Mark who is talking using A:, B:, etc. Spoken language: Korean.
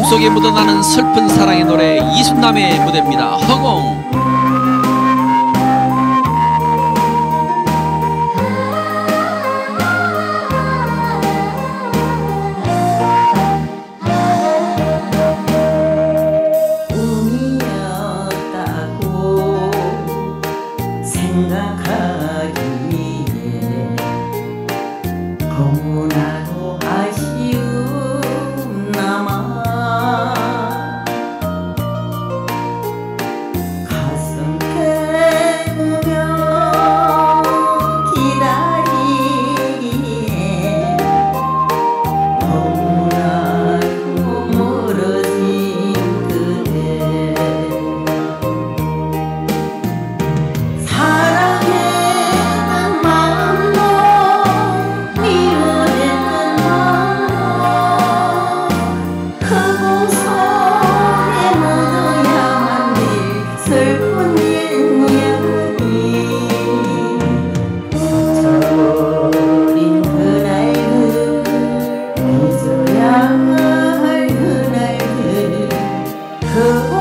A: 숨속에 묻어나는 슬픈 사랑의 노래 이순남의 무대입니다. 허공
B: 생각하기에 고난 可我